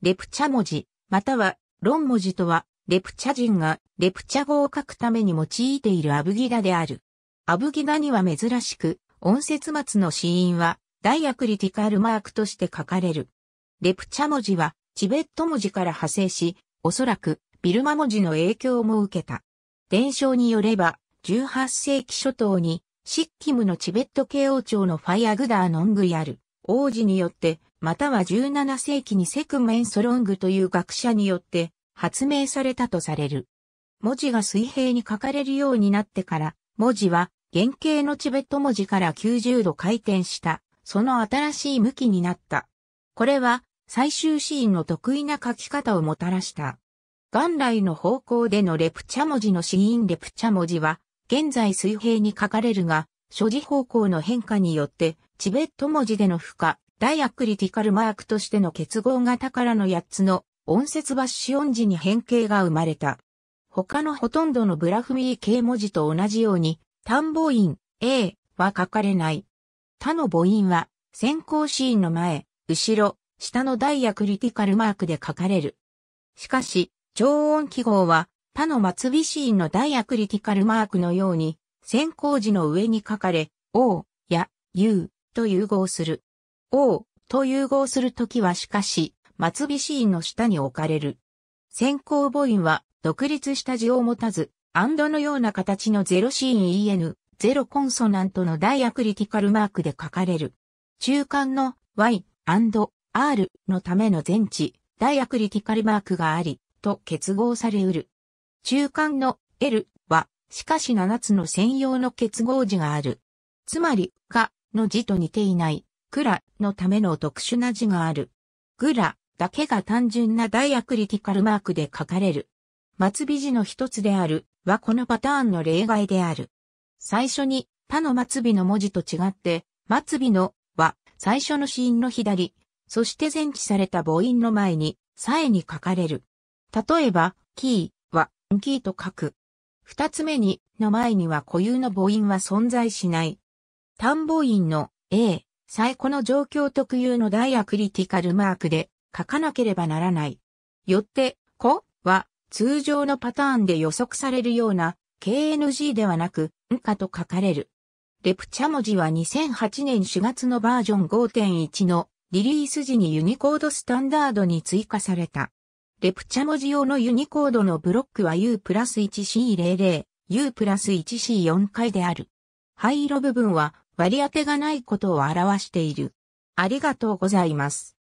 レプチャ文字、または、論文字とは、レプチャ人がレプチャ語を書くために用いているアブギダである。アブギダには珍しく、音節末の死因は、ダイアクリティカルマークとして書かれる。レプチャ文字は、チベット文字から派生し、おそらく、ビルマ文字の影響も受けた。伝承によれば、18世紀初頭に、シッキムのチベット系王朝のファイアグダーノングヤル、王子によって、または17世紀にセクメンソロングという学者によって発明されたとされる。文字が水平に書かれるようになってから、文字は原型のチベット文字から90度回転した、その新しい向きになった。これは最終シーンの得意な書き方をもたらした。元来の方向でのレプチャ文字のシーンレプチャ文字は、現在水平に書かれるが、所持方向の変化によって、チベット文字での負荷、ダイアクリティカルマークとしての結合型からの8つの音節抜子音字に変形が生まれた。他のほとんどのブラフミー系文字と同じように、単母音 A は書かれない。他の母音は先行シーンの前、後ろ、下のダイアクリティカルマークで書かれる。しかし、超音記号は他の末尾シーンのダイアクリティカルマークのように先行時の上に書かれ、O や U と融合する。O と融合するときはしかし、末尾シーンの下に置かれる。先行母音は独立した字を持たず、アンドのような形のゼロシーン EN、ゼロコンソナントのダイアクリティカルマークで書かれる。中間の Y、R のための全値、ダイアクリティカルマークがあり、と結合されうる。中間の L は、しかし7つの専用の結合字がある。つまり、かの字と似ていない、クラのための特殊な字がある。グラだけが単純なダイアクリティカルマークで書かれる。末尾字の一つであるはこのパターンの例外である。最初に他の末尾の文字と違って、末尾のは最初の子音の左、そして前置された母音の前に、さえに書かれる。例えば、キーは、キーと書く。二つ目に、の前には固有の母音は存在しない。単母音の A、最古の状況特有のダイアクリティカルマークで書かなければならない。よって、こは通常のパターンで予測されるような KNG ではなく、んかと書かれる。レプチャ文字は2008年4月のバージョン5.1のリリース時にユニコードスタンダードに追加された。レプチャ文字用のユニコードのブロックは U プラス 1C00、U プラス 1C4 回である。灰色部分は割り当てがないことを表している。ありがとうございます。